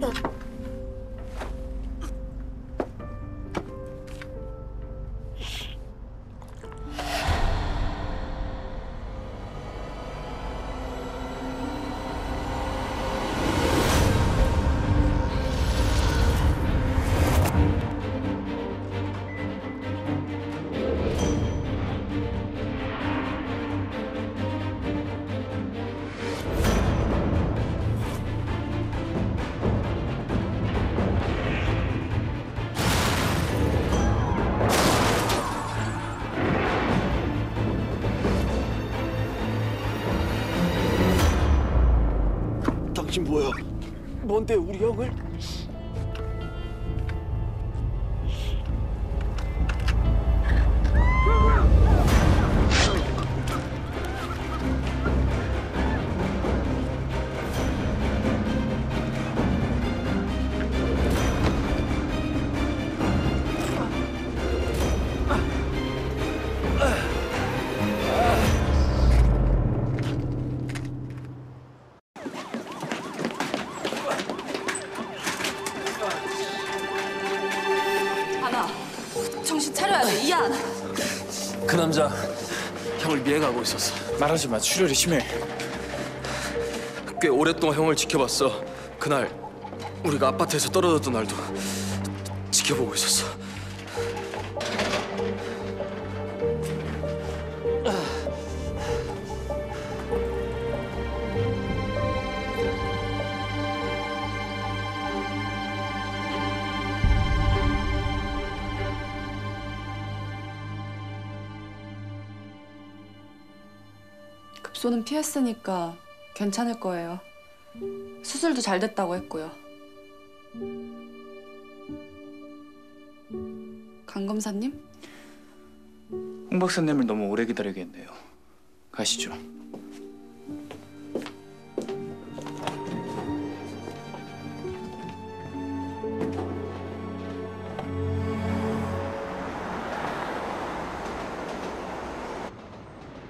the... 당신 뭐야? 뭔데 우리 형을? 정신 차려야 돼 이안 그 남자 형을 미행하고 있었어. 말하지 마. 출혈이 심해. 꽤 오랫동안 형을 지켜봤어. 그날 우리가 아파트에서 떨어졌던 날도 지켜보고 있었어. 급소는 피했으니까 괜찮을 거예요 수술도 잘 됐다고 했고요 강 검사님 홍 박사님을 너무 오래 기다리게 했네요. 가시죠.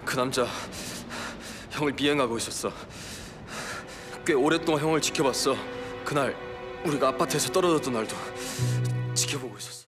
그 남자 형을 비행하고 있었어. 꽤 오랫동안 형을 지켜봤어. 그날 우리가 아파트에서 떨어졌던 날도 지켜보고 있었어.